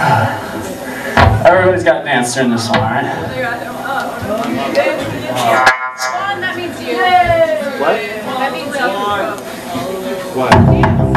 Everybody's got to dance during this one, right? Swan, that means you. What? That means you. What?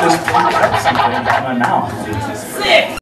Just popped something in my mouth.